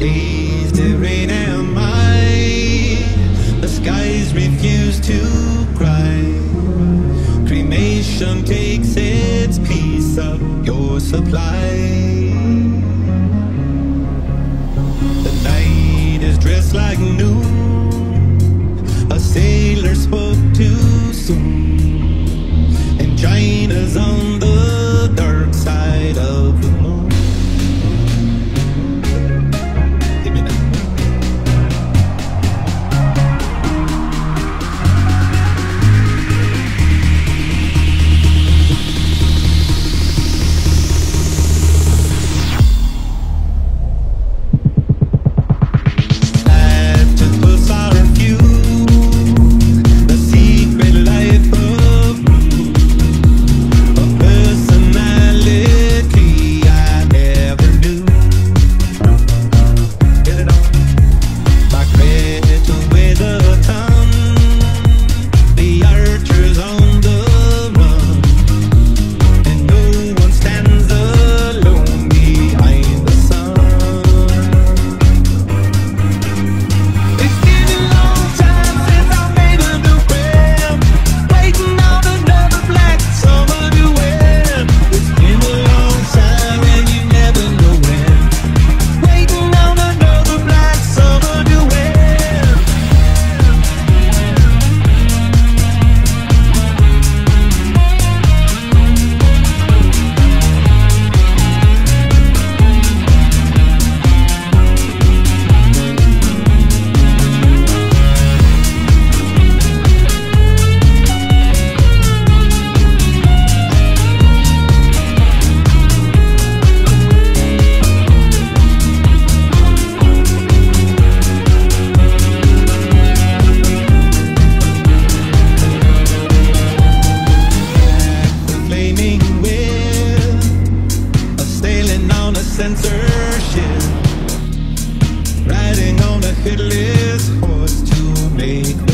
leaves to rain am I. The skies refuse to cry. Cremation takes its piece of your supply. it is yours to make